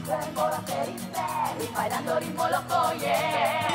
andando por la periférica, bailando ritmo loco, yeah.